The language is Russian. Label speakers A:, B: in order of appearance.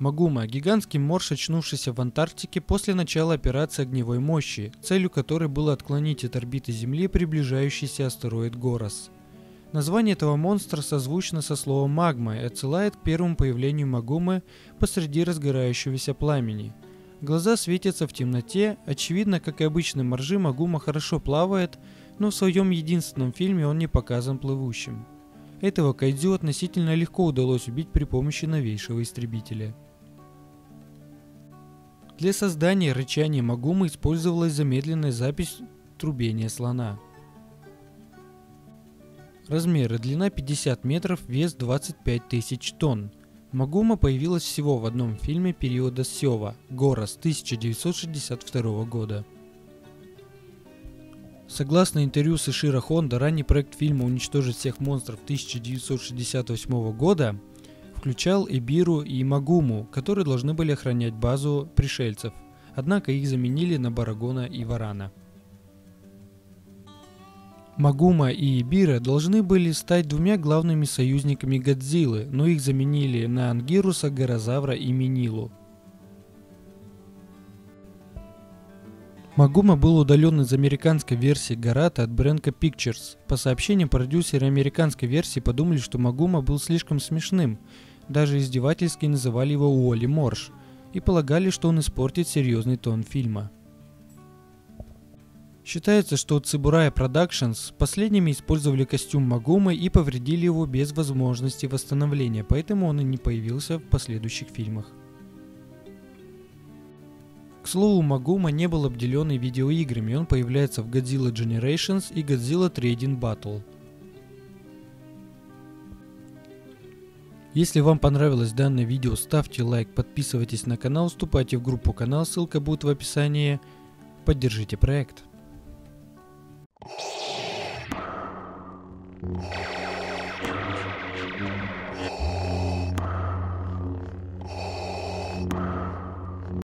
A: Магума – гигантский морж, очнувшийся в Антарктике после начала операции огневой мощи, целью которой было отклонить от орбиты Земли приближающийся астероид Горос. Название этого монстра созвучно со словом «магма» и отсылает к первому появлению Магумы посреди разгорающегося пламени. Глаза светятся в темноте, очевидно, как и обычный моржи, Магума хорошо плавает, но в своем единственном фильме он не показан плывущим. Этого кайдзю относительно легко удалось убить при помощи новейшего истребителя. Для создания рычания Магумы использовалась замедленная запись трубения слона. Размеры длина 50 метров, вес 25 тысяч тонн. Магума появилась всего в одном фильме периода Сева «Горос» 1962 года. Согласно интервью с Иширо Хонда, ранний проект фильма «Уничтожить всех монстров» 1968 года включал Эбиру и Магуму, которые должны были охранять базу пришельцев, однако их заменили на Барагона и Варана. Магума и Эбира должны были стать двумя главными союзниками Годзиллы, но их заменили на Ангируса, Горозавра и Минилу. Магума был удален из американской версии Гарата от Бренка Pictures. По сообщениям продюсеры американской версии подумали, что Магума был слишком смешным, даже издевательски называли его Уолли Морш, и полагали, что он испортит серьезный тон фильма. Считается, что Цибурая Productions последними использовали костюм Магумы и повредили его без возможности восстановления, поэтому он и не появился в последующих фильмах. К слову, Магума не был обделен видеоиграми, он появляется в Godzilla Generations и Godzilla Trading Battle – Если вам понравилось данное видео, ставьте лайк, подписывайтесь на канал, вступайте в группу канал, ссылка будет в описании. Поддержите проект.